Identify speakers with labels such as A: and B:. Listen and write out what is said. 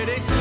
A: Where they say